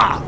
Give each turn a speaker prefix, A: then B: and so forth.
A: Ah!